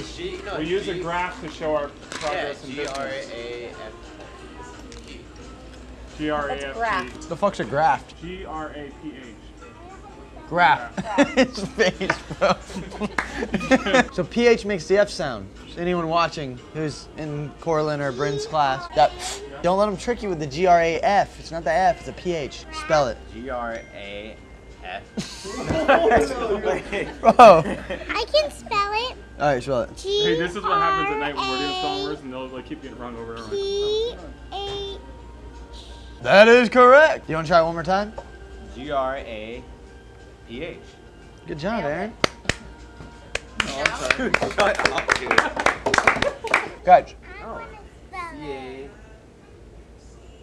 It's G. No, We it's use a G- graph to show our Yeah, progress in G R business. A F. G R A That's graft. The fuck's a graft? T. G R A P H. Graft. His face, bro. so PH makes the F sound. Anyone watching who's in Corlin or Bryn's class, that don't let them trick you with the G R A F. It's not the F, it's a PH. Spell it. G R A F. Bro. I can spell it. right, spell it. G Hey, this is what happens at night when we're doing spelling words and they'll like keep getting wrong over and over. T A That is correct. You want to try it one more time? G R A P H. Good job, Aaron. Dude, shut up, dude. Gotcha. I oh. want to spell C it.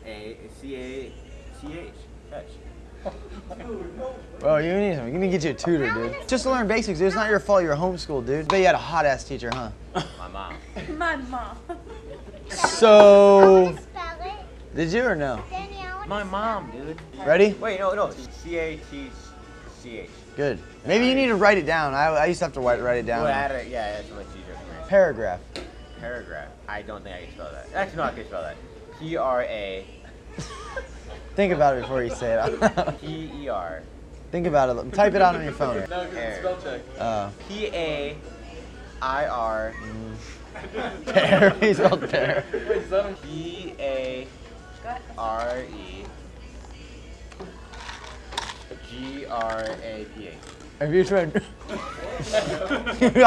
A A C A C H. Catch. Bro, you need some. You need to get you a tutor, dude. Just to learn basics, dude. It's not your fault you're homeschooled, dude. But you had a hot ass teacher, huh? My mom. My mom. So, did you or no? Danny, My mom, dude. Ready? Wait, no, no. C A T C H. Good. Maybe you need to write it down. I, I used to have to write, write it down. Well, add it. Yeah, that's much easier for me. Paragraph. Paragraph. I don't think I can spell that. Actually, no, I can spell that. P R A Think about it before you say it. P E R. Think about it. Type it out on your phone. Air. Uh, P A I R pear. He spelled pear. P A R E G R A P H. Have you tried? I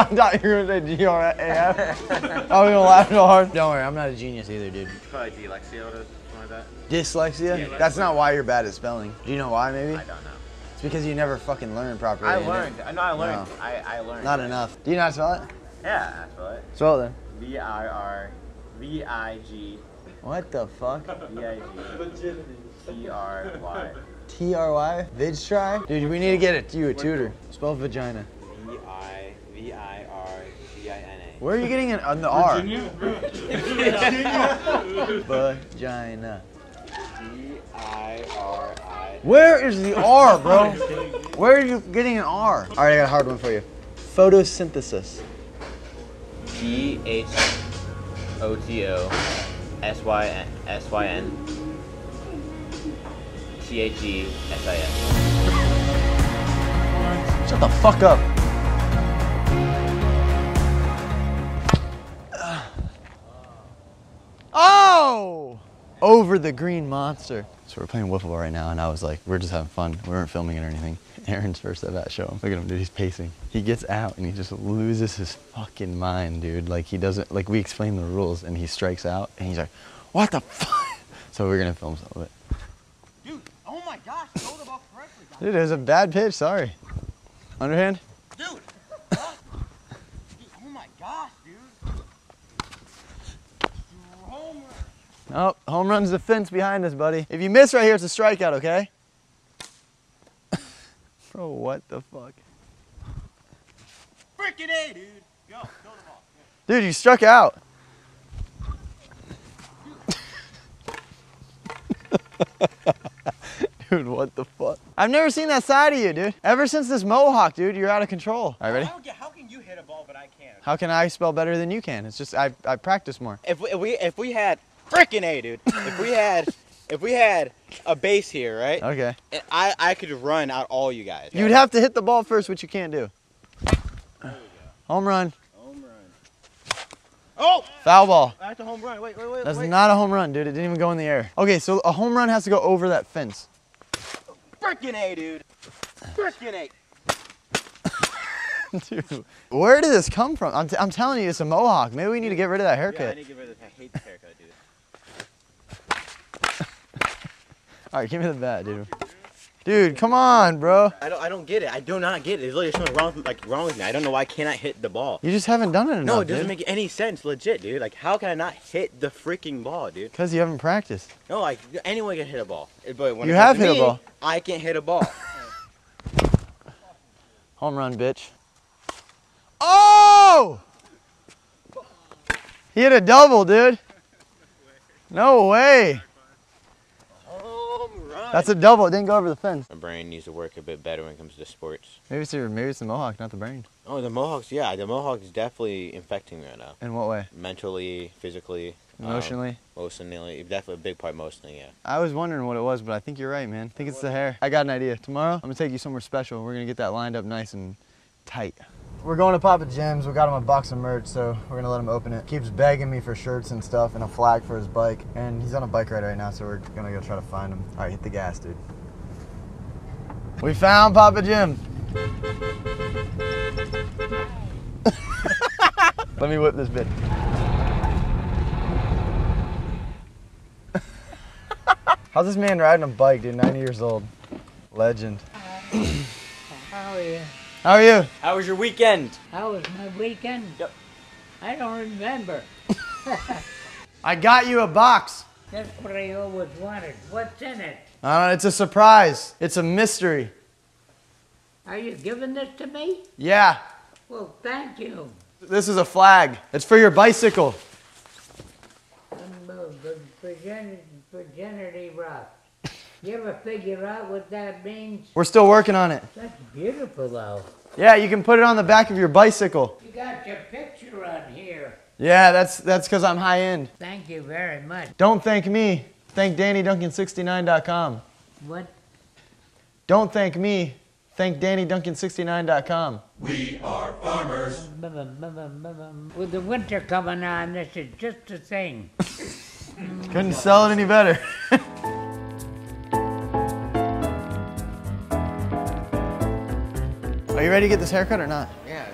thought you were gonna say G R A F. I was gonna laugh so hard. Don't worry, I'm not a genius either, dude. Probably dyslexia or something like that. Dyslexia? Yeah. That's not why you're bad at spelling. Do you know why, maybe? I don't know. It's because you never fucking learned properly. I it- learned. I I learned. No. I, I learned. Not enough. Do you not spell it? Yeah, I spell it. Spell it then. V I R V I G What the fuck? V I G T R Y. T R Y? Vidge try? Dude, we need to get it, you a tutor. Spell vagina. V I V I R G I N A. Where are you getting an, on the R? Virginia? Vagina. V I R I. Where is the R, bro? Where are you getting an R? All right, I got a hard one for you. Photosynthesis. G H O T O S Y N S Y N T H E S I S. Shut the fuck up. Over the green monster. So we're playing wiffle ball right now, and I was like, we're just having fun. We weren't filming it or anything. Aaron's first at bat show him. Look at him, dude. He's pacing. He gets out and he just loses his fucking mind, dude. Like he doesn't. Like we explain the rules, and he strikes out, and he's like, "What the fuck?" So we're gonna film some of it. Dude, oh my gosh, throw the ball correctly. Dude, it was a bad pitch. Sorry. Underhand. Dude. Huh? Dude, oh my gosh, dude. Homer. Oh, home run's the fence behind us, buddy. If you miss right here, it's a strikeout, okay? Bro, what the fuck? Freaking A, dude. Go, throw the ball. Dude, you struck out. dude, what the fuck? I've never seen that side of you, dude. Ever since this mohawk, dude, you're out of control. All right, ready? I don't get, how can you hit a ball but I can't? How can I spell better than you can? It's just I, I practice more. If we, if we if we had freaking A, dude. If we had if we had a base here, right? Okay. I I could run out all you guys. You'd have to hit the ball first, which you can't do. Home run. home run. Oh, Foul ball. that's a home run. Wait, wait, wait. That's wait. not a home run, dude. It didn't even go in the air. Okay, so a home run has to go over that fence. freaking A, dude. Freaking A. Dude, where did this come from? I'm, t- I'm telling you, it's a mohawk. Maybe we need to get rid of that Yeah, I need to get rid of this. I hate this haircut, dude. All right, give me the bat, dude. Dude, come on, bro. I don't I don't get it. I do not get it. There's literally something wrong like wrong with me. I don't know why I cannot hit the ball. You just haven't done it enough, No, it doesn't dude. make any sense, legit, dude. Like, how can I not hit the freaking ball, dude? Because you haven't practiced. No, like anyone can hit a ball, but when You have hit a ball. I can't hit a ball. Home run, bitch. Oh! He hit a double, dude. No way. That's a double. It didn't go over the fence. My brain needs to work a bit better when it comes to sports. Maybe it's your, maybe it's the mohawk, not the brain. Oh, the Mohawks, yeah, the Mohawk is definitely infecting me right now. In what way? Mentally, physically, um, Emotionally? emotionally, definitely a big part emotionally, yeah. I was wondering what it was, but I think you're right, man. I think it's the hair. I got an idea. Tomorrow, I'm gonna take you somewhere special. We're gonna get that lined up nice and tight. We're going to Papa Jim's. We got him a box of merch, so we're gonna let him open it. Keeps begging me for shirts and stuff and a flag for his bike. And he's on a bike ride right now, so we're gonna go try to find him. All right, hit the gas, dude. We found Papa Jim. Let me whip this bit. How's this man riding a bike, dude? 90 years old. Legend. How are you? How are you? How was your weekend? How was my weekend? Yep. I don't remember. I got you a box. That's what I always wanted. What's in it? Uh, it's a surprise. It's a mystery. Are you giving this to me? Yeah, Well, thank you. this is a flag. It's for your bicycle. Um, uh, the virginity, virginity rock. You ever figure out what that means? We're still working on it. That's beautiful, though. Yeah, you can put it on the back of your bicycle. You got your picture on here. Yeah, that's that's because I'm high end. Thank you very much. Don't thank me. Thank DannyDuncan69.com. What? Don't thank me. Thank DannyDuncan69.com. We are farmers. With the winter coming on, this is just the thing. Couldn't sell it any better. Are you ready to get this haircut or not? Yeah,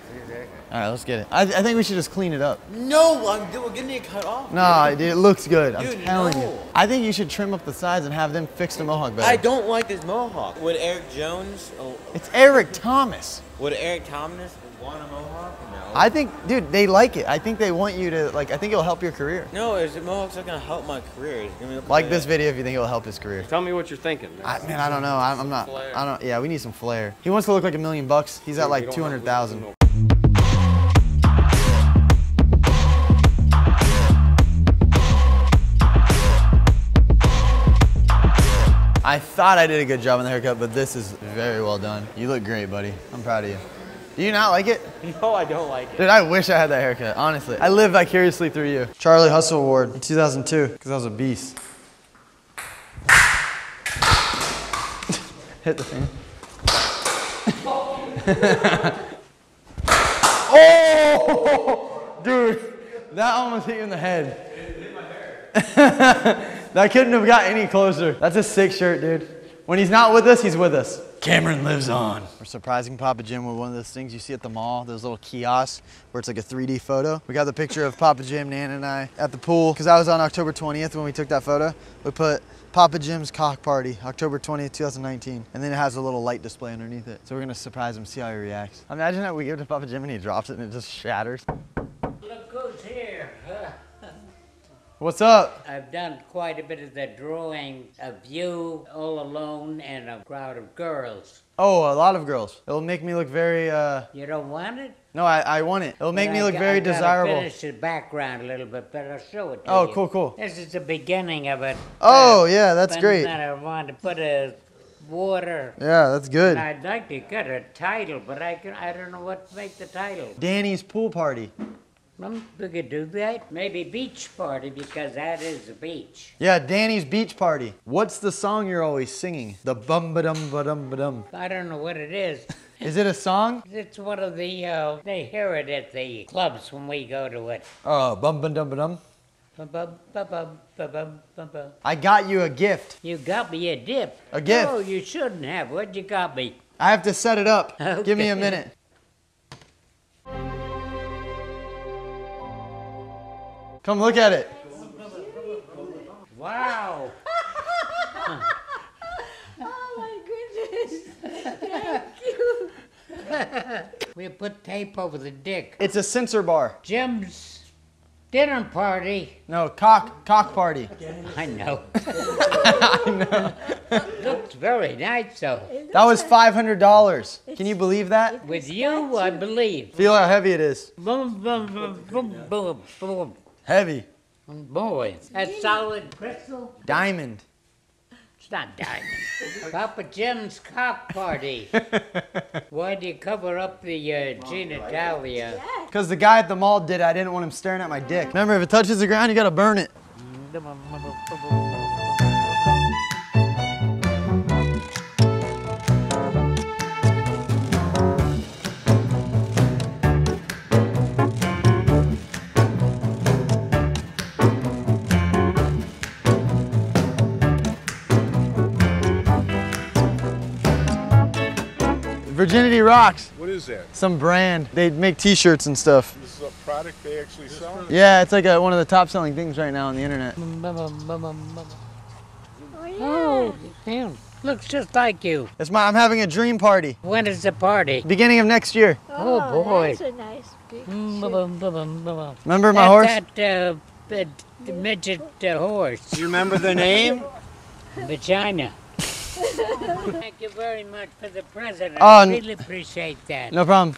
All right, let's get it. I, I think we should just clean it up. No, I'm we're getting it cut off. No, dude, it looks good. I'm Dude, telling you. I think you should trim up the sides and have them fix the mohawk better. I don't like this mohawk. Would Eric Jones, oh, It's Eric Thomas. would Eric Thomas want a mohawk? No. I think, dude, they like it. I think they want you to like. I think it'll help your career. no, is the mohawk's not gonna help my career. It's gonna Like this video if you think it'll help his career. Tell me what you're thinking. man. I, man, I don't know. I'm, I'm not. Flair. I don't. Yeah, we need some flair. He wants to look like a million bucks. He's at like don't two have- hundred we thousand. don't- I thought I did a good job on the haircut, but this is very well done. You look great, buddy. I'm proud of you. Do you not like it? No, I don't like it. Dude, I wish I had that haircut, honestly. I live vicariously through you. Charlie Hustle Award in 2002, because I was a beast. Hit the fan. oh! Dude, that almost hit you in the head. that couldn't have got any closer. That's a sick shirt, dude. When he's not with us, he's with us. Cameron lives on. We're surprising Papa Jim with one of those things you see at the mall, those little kiosks where it's like a 3D photo. We got the picture of Papa Jim, Nan, and I at the pool because I was on October 20th when we took that photo. We put Papa Jim's cock party, October 20th, 2019. And then it has a little light display underneath it. So we're gonna surprise him, see how he reacts. Imagine that we give it to Papa Jim and he drops it and it just shatters. Look who's here. What's up? I've done quite a bit of the drawing of you all alone and a crowd of girls. Oh, a lot of girls. It'll make me look very, uh, You don't want it? no, I, I want it. It'll make me look got- very I desirable. Finish the background a little bit, but I'll show it to Oh, you. cool, cool. This is the beginning of it. Oh, Uh, yeah, that's great. Then I want to put a water. Yeah, that's good. And I'd like to get a title, but I can I don't know what to make the title. Danny's pool party. Um, we could do that. Maybe beach party because that is a beach. Yeah, Danny's beach party. What's the song you're always singing? The bum ba dum ba dum ba dum. I don't know what it is. Is it a song? It's one of the uh, they hear it at the clubs when we go to it. Oh, bum ba dum ba dum. I got you a gift. You got me a dip. A gift. No, you shouldn't have. What you got me? I have to set it up. Give me a minute. Come look at it. Wow. Oh my goodness. Thank you. we put tape over the dick. It's a sensor bar. Jim's dinner party. No, cock cock party. I know. Looks very nice though. That was $500. Can you believe that? With you, I believe. Feel how heavy it is. Boom, boom, boom, boom, boom, boom. Heavy. Boy, that's solid crystal. Diamond. It's not diamond. Papa Jim's cock party. Why do you cover up the uh, genitalia? Because the guy at the mall did it. I didn't want him staring at my dick. Remember, if it touches the ground, you gotta burn it. Virginity rocks. What is that? Some brand. They make T-shirts and stuff. This is a product they actually sell? Yeah, it's like a, one of the top selling things right now on the internet. Oh, damn. Looks just like you. It's my. I'm having a dream party. When is the party? Beginning of next year. Oh, boy. That's a nice big Remember my horse? That uh, uh, midget uh, horse. Do you remember the name? Vagina. Thank you very much for the present. Oh, I n- really appreciate that. No problem.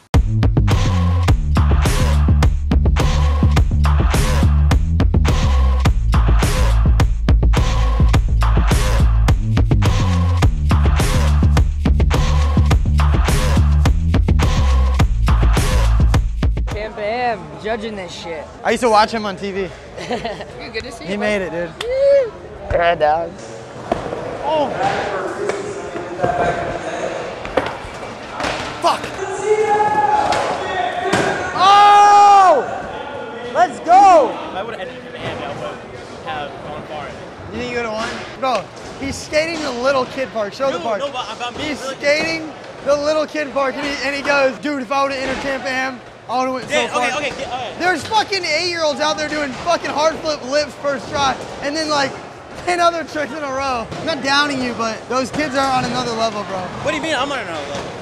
Tampa Am judging this shit. I used to watch him on TV. Good to see He you. made it, dude. Yeah, dog. Oh. Fuck. Oh! Let's go! I would have ended the hand. I would have gone far. You think you would have won? Bro, he's skating the little kid park. Show the park. no, but being He's really- skating the little kid park, and he, and he goes, dude, if I would have entered Tampa Am, I would have went so Dan, far. okay, okay, okay. There's fucking eight-year-olds out there doing fucking hard flip lips first try, and then like 10 other tricks in a row. I'm not downing you, but those kids are on another level, bro. What do you mean? I'm on another level.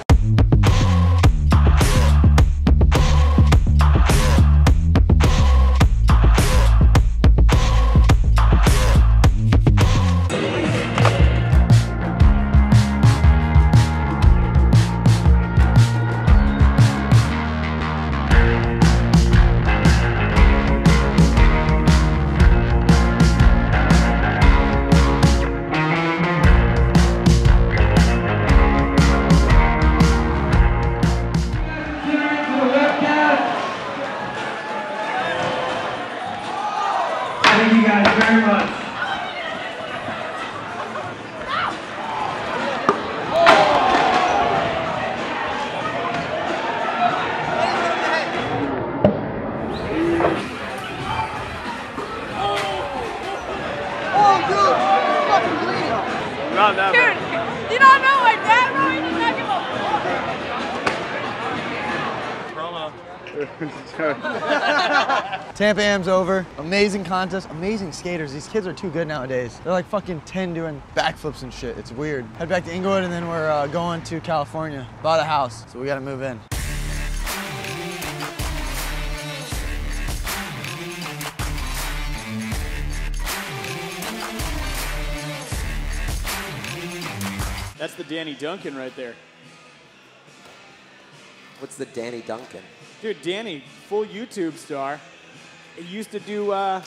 Tampa Am's over. Amazing contest, amazing skaters. These kids are too good nowadays. They're like fucking 10 doing backflips and shit. It's weird. Head back to Englewood and then we're uh, going to California. Bought a house, so we gotta move in. That's the Danny Duncan right there. What's the Danny Duncan? Dude, Danny, full YouTube star. He used to do uh,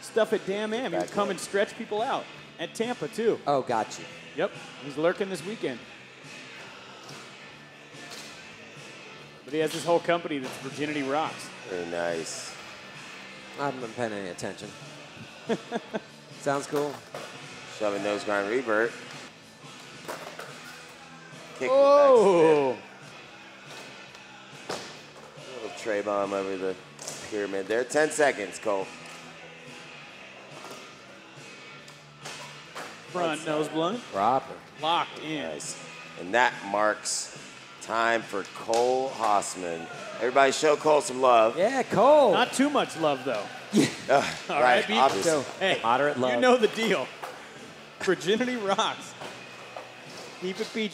stuff at Damn Am. He would come and stretch people out. At Tampa, too. Oh, got you. Yep, he's lurking this weekend. But he has this whole company that's Virginity Rocks. Very nice. I haven't been paying any attention. Sounds cool. Shoving nose grind revert. Kick Oh! the back Little tray bomb over the pyramid there. 10 seconds, Cole. Front nose blunt. Proper. Locked in. Nice. And that marks time for Cole Hossman. Everybody show Cole some love. Yeah, Cole. Not too much love, though. Uh, All right, right, Pete? obviously. So, hey, Moderate love. you know the deal. Virginity rocks. Keep it PG.